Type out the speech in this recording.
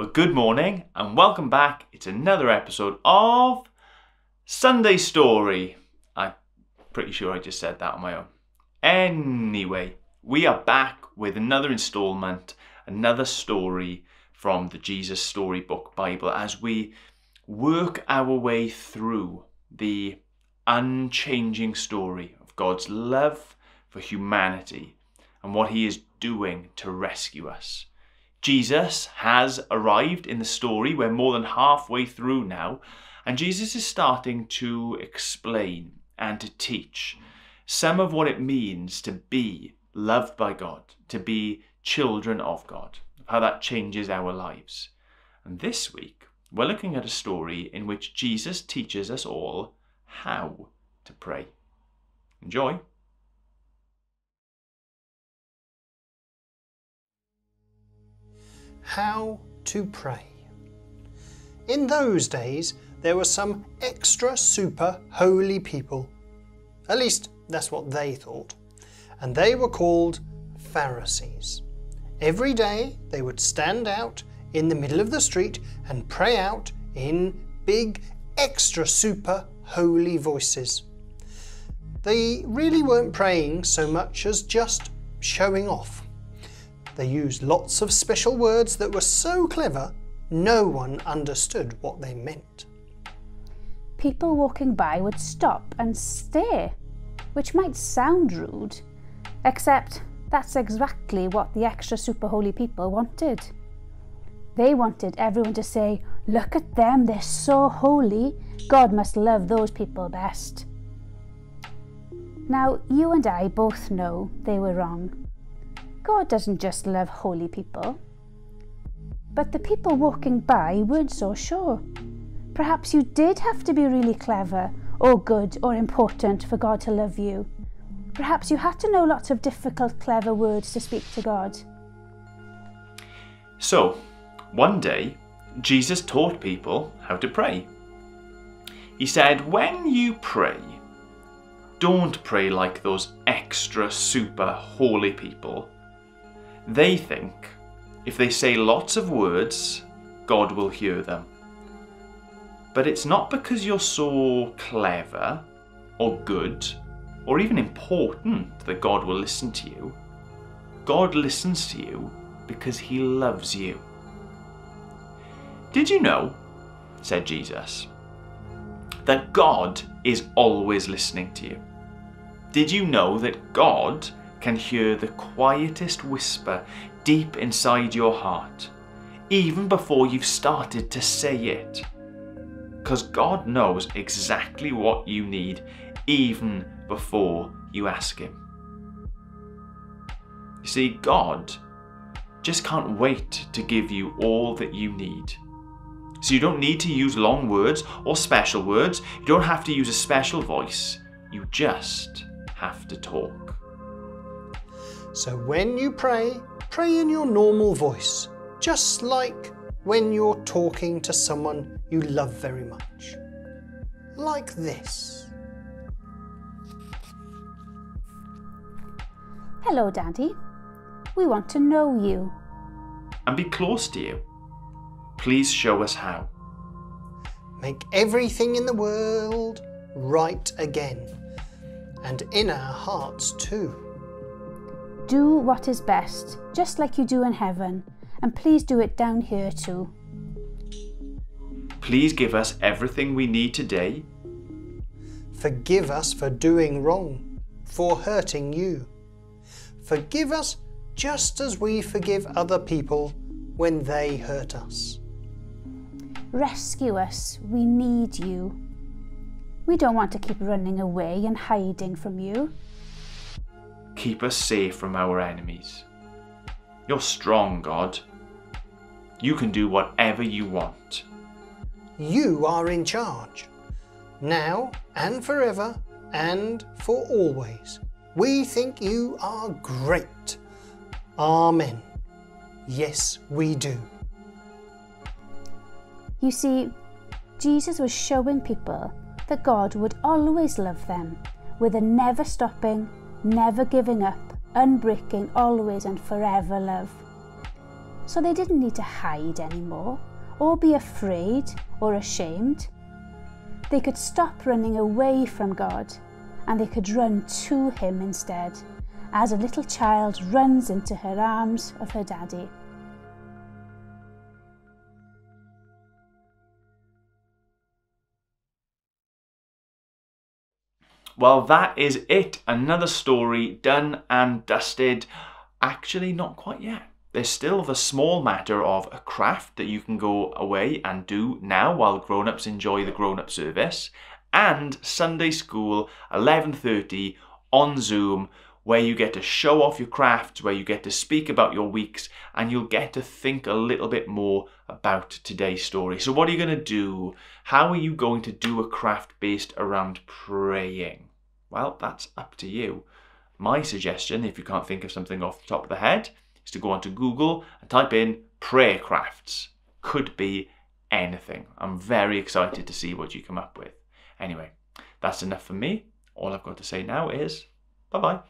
Well, good morning and welcome back. It's another episode of Sunday Story. I'm pretty sure I just said that on my own. Anyway, we are back with another installment, another story from the Jesus Storybook Bible as we work our way through the unchanging story of God's love for humanity and what He is doing to rescue us. Jesus has arrived in the story. We're more than halfway through now, and Jesus is starting to explain and to teach some of what it means to be loved by God, to be children of God, how that changes our lives. And this week, we're looking at a story in which Jesus teaches us all how to pray. Enjoy. How to pray. In those days, there were some extra super holy people. At least, that's what they thought. And they were called Pharisees. Every day, they would stand out in the middle of the street and pray out in big, extra super holy voices. They really weren't praying so much as just showing off. They used lots of special words that were so clever no one understood what they meant. People walking by would stop and stare, which might sound rude, except that's exactly what the extra super holy people wanted. They wanted everyone to say, Look at them, they're so holy. God must love those people best. Now, you and I both know they were wrong. God doesn't just love holy people. But the people walking by weren't so sure. Perhaps you did have to be really clever, or good, or important for God to love you. Perhaps you had to know lots of difficult, clever words to speak to God. So, one day, Jesus taught people how to pray. He said, When you pray, don't pray like those extra super holy people. They think if they say lots of words, God will hear them. But it's not because you're so clever or good or even important that God will listen to you. God listens to you because he loves you. Did you know, said Jesus, that God is always listening to you? Did you know that God can hear the quietest whisper deep inside your heart, even before you've started to say it? Because God knows exactly what you need, even before you ask Him. You see, God just can't wait to give you all that you need. So you don't need to use long words or special words. You don't have to use a special voice. You just have to talk. So when you pray, pray in your normal voice, just like when you're talking to someone you love very much. Like this. Hello, Daddy. We want to know you. And be close to you. Please show us how. Make everything in the world right again, and in our hearts too. Do what is best, just like you do in heaven, and please do it down here too. Please give us everything we need today. Forgive us for doing wrong, for hurting you. Forgive us just as we forgive other people when they hurt us. Rescue us, we need you. We don't want to keep running away and hiding from you. Keep us safe from our enemies. You're strong, God. You can do whatever you want. You are in charge, now and forever and for always. We think you are great. Amen. Yes, we do. You see, Jesus was showing people that God would always love them with a never stopping, never giving up, unbreaking, always and forever love. So they didn't need to hide anymore, or be afraid or ashamed. They could stop running away from God, and they could run to Him instead, as a little child runs into her arms of her daddy. Well, that is it. Another story done and dusted. Actually, not quite yet. There's still the small matter of a craft that you can go away and do now while grown-ups enjoy the grown-up service and Sunday school 11:30 on Zoom where you get to show off your crafts, where you get to speak about your weeks and you'll get to think a little bit more about today's story. So what are you going to do? How are you going to do a craft based around praying? Well, that's up to you. My suggestion, if you can't think of something off the top of the head, is to go onto Google and type in prayer crafts. Could be anything. I'm very excited to see what you come up with. Anyway, that's enough for me. All I've got to say now is bye bye.